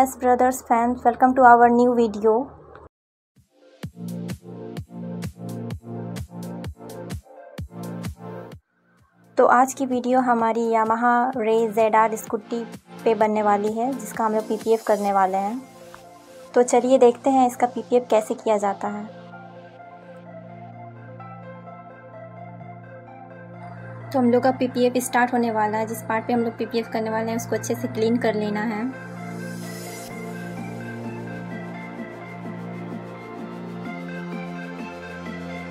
S Brothers fans, welcome to our new video. तो आज की वीडियो हमारी यामाहा रे जेड आर स्कूटी पे बनने वाली है जिसका हम लोग पीपीएफ करने वाले हैं। तो चलिए देखते हैं इसका पीपीएफ कैसे किया जाता है। तो हम लोग का पीपीएफ स्टार्ट होने वाला है जिस पार्ट पे हम लोग पीपीएफ करने वाले हैं उसको अच्छे से क्लीन कर लेना है।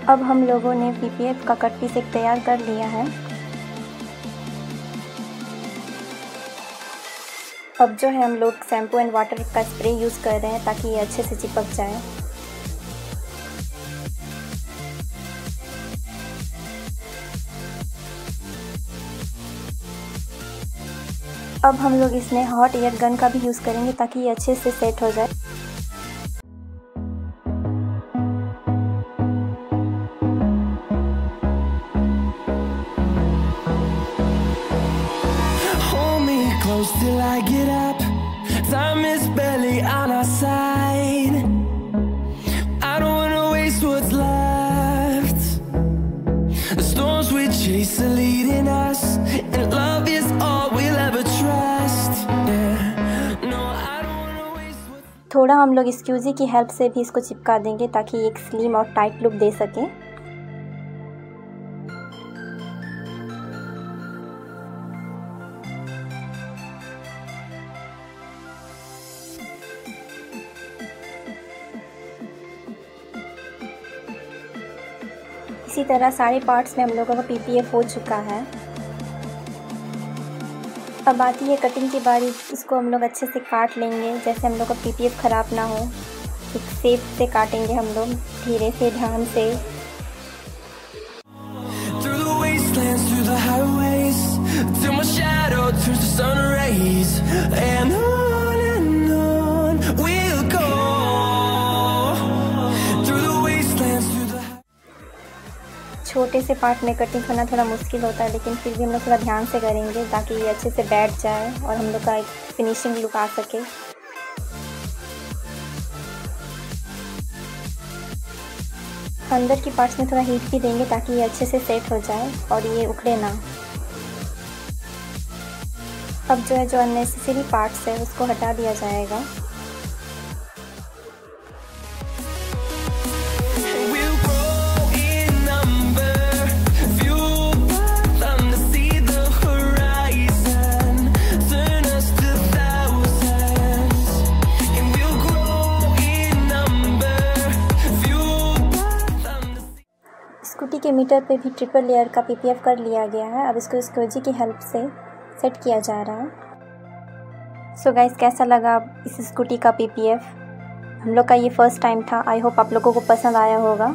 अब हम लोगों ने पी का कट पीस एक तैयार कर लिया है। अब जो है हम लोग शैम्पू एंड वाटर का स्प्रे यूज़ कर रहे हैं ताकि ये अच्छे से चिपक जाए। अब हम लोग इसमें हॉट एयर गन का भी यूज़ करेंगे ताकि ये अच्छे से सेट हो जाए। Till I get up Time is barely on our side I don't wanna waste what's left The storms we chase are leading us And love is all we'll ever trust yeah. no, I don't wanna waste what's थोड़ा हम लोग स्क्यूजी की help से भी इसको चिपका देंगे ताकि एक स्लिम और टाइट लुक दे सकें इसी तरह सारे पार्ट्स में हम लोगों का पीपीएफ हो चुका है। अब आती है कटिंग की बारी इसको हम लोग अच्छे से काट लेंगे, जैसे हम लोग का पीपीएफ ख़राब ना हो। एक सेप से काटेंगे हम लोग, धीरे से, ध्यान से। छोटे से पार्ट में कटिंग करना थोड़ा मुश्किल होता है, लेकिन फिर भी हम लोग थोड़ा ध्यान से करेंगे ताकि ये अच्छे से बैठ जाए और हम लोग का एक फिनिशिंग लुक आ सके। अंदर की पार्ट्स में थोड़ा हीट भी देंगे ताकि ये अच्छे से सेट हो जाए और ये उखड़े ना। अब जो है, जो अननेसेसरी पार्ट्स है, उसको हटा दिया जाएगा। स्कूटी के मीटर पे भी ट्रिपल लेयर का पीपीएफ कर लिया गया है। अब इसको स्कोजी की हेल्प से सेट किया जा रहा है। सो so गाइस कैसा लगा इस स्कूटी का पीपीएफ? हम लोग का ये फ़र्स्ट टाइम था। आई होप आप लोगों को पसंद आया होगा।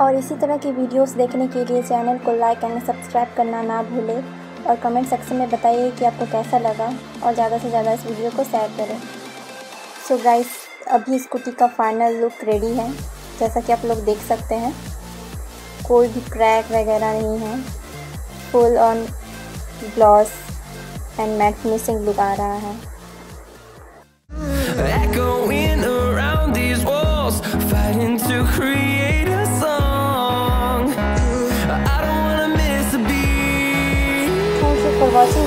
और इसी तरह की वीडियोस देखने के लिए चैनल को लाइक एंड सब्सक्राइब करना ना भूलें। और कमेंट सेक्शन में बताइए कि आपको कैसा लगा। और ज़्यादा से ज़्यादा इस वीडियो को शेयर करें। सो so गाइस अभी स्कूटी का फाइनल लुक रेडी है। जैसा कि आप लोग देख सकते हैं कोई भी क्रैक वगैरह नहीं है। Full on gloss and matte finishing look आ रहा है। Thank you for watching